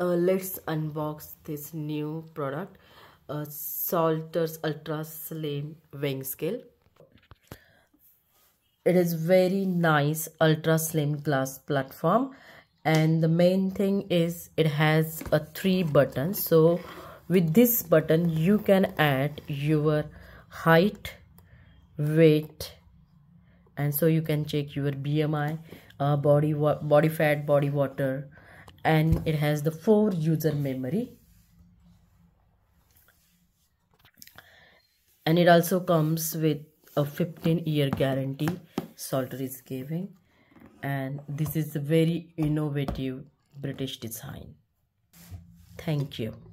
uh, let's unbox this new product uh, Salter's Ultra Slim Weighing Scale. It is very nice ultra slim glass platform and the main thing is it has a three buttons. So with this button you can add your height weight and so you can check your bmi uh, body body fat body water and it has the four user memory. And it also comes with a 15 year guarantee. Salter is giving. And this is a very innovative British design. Thank you